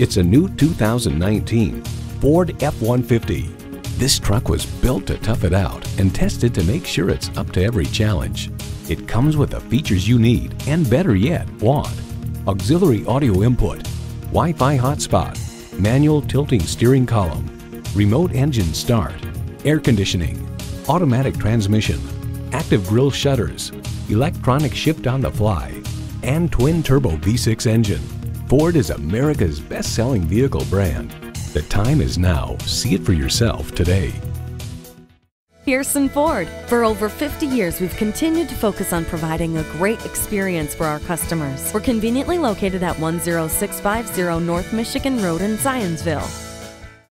It's a new 2019 Ford F-150. This truck was built to tough it out and tested to make sure it's up to every challenge. It comes with the features you need and better yet, want. Auxiliary audio input, Wi-Fi hotspot, manual tilting steering column, remote engine start, air conditioning, automatic transmission, active grille shutters, electronic shift on the fly, and twin-turbo V6 engine. Ford is America's best-selling vehicle brand. The time is now. See it for yourself today. Pearson Ford. For over 50 years, we've continued to focus on providing a great experience for our customers. We're conveniently located at 10650 North Michigan Road in Zionsville.